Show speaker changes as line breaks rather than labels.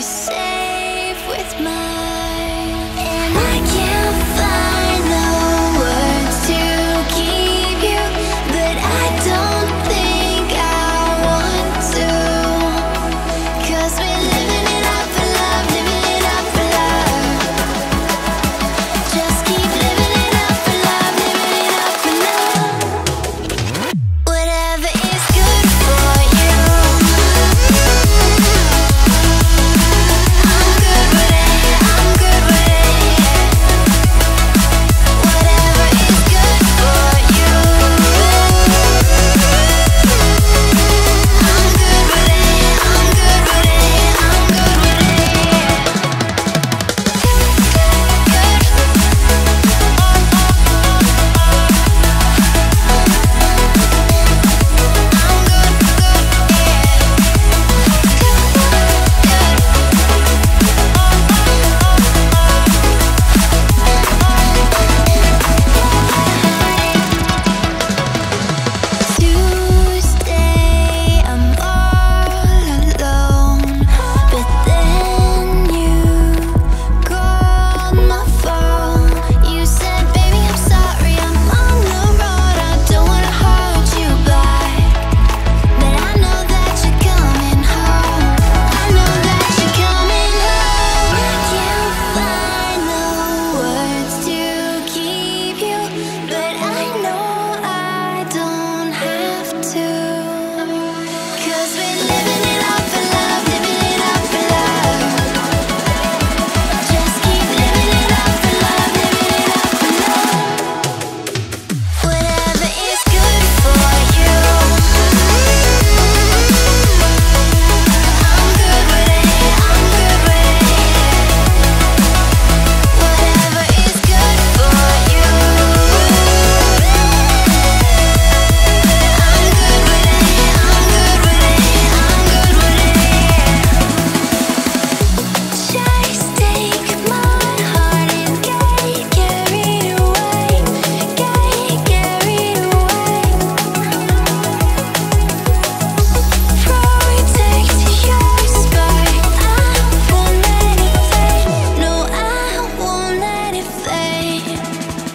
safe with mine. And I can't. me.